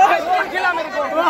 Porra, tranquila, Americano.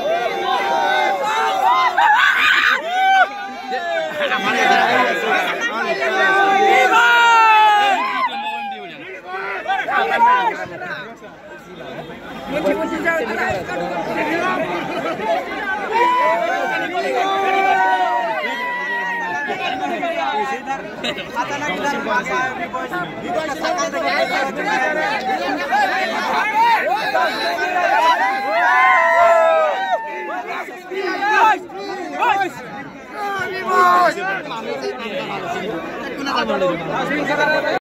मुझे मुझे आता ना किधर पास आया बिकॉज बिकॉज सकाळ থেকে